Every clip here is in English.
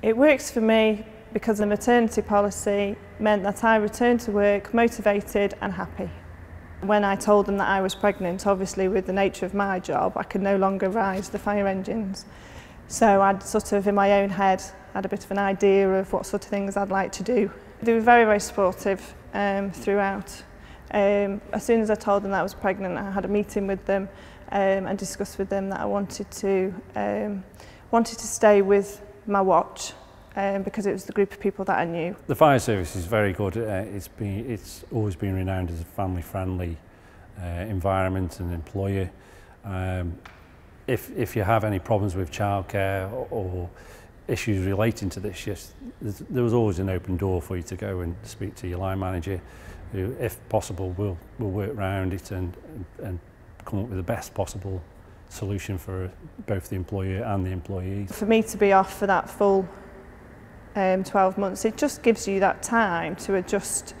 It works for me because the maternity policy meant that I returned to work motivated and happy. When I told them that I was pregnant, obviously with the nature of my job, I could no longer rise the fire engines. So I'd sort of in my own head had a bit of an idea of what sort of things I'd like to do. They were very, very supportive um, throughout. Um, as soon as I told them that I was pregnant, I had a meeting with them um, and discussed with them that I wanted to um, wanted to stay with my watch um, because it was the group of people that I knew. The fire service is very good. Uh, it's, been, it's always been renowned as a family-friendly uh, environment and employer. Um, if, if you have any problems with childcare or, or issues relating to this yes, there was always an open door for you to go and speak to your line manager, who, if possible, will will work around it and, and and come up with the best possible solution for both the employer and the employee. For me to be off for that full um, 12 months, it just gives you that time to adjust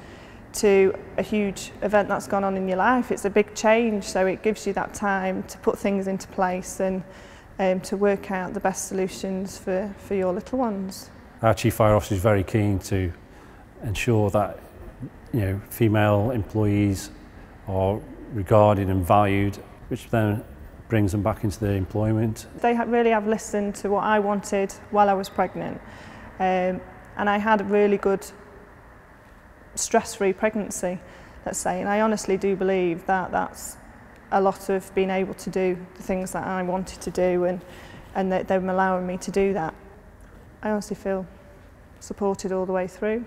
to a huge event that's gone on in your life. It's a big change, so it gives you that time to put things into place and um, to work out the best solutions for, for your little ones. Our Chief Fire Officer is very keen to ensure that you know, female employees are regarded and valued, which then brings them back into their employment. They really have listened to what I wanted while I was pregnant. Um, and I had a really good stress-free pregnancy, let's say. And I honestly do believe that that's a lot of being able to do the things that I wanted to do and, and that were allowing me to do that. I honestly feel supported all the way through.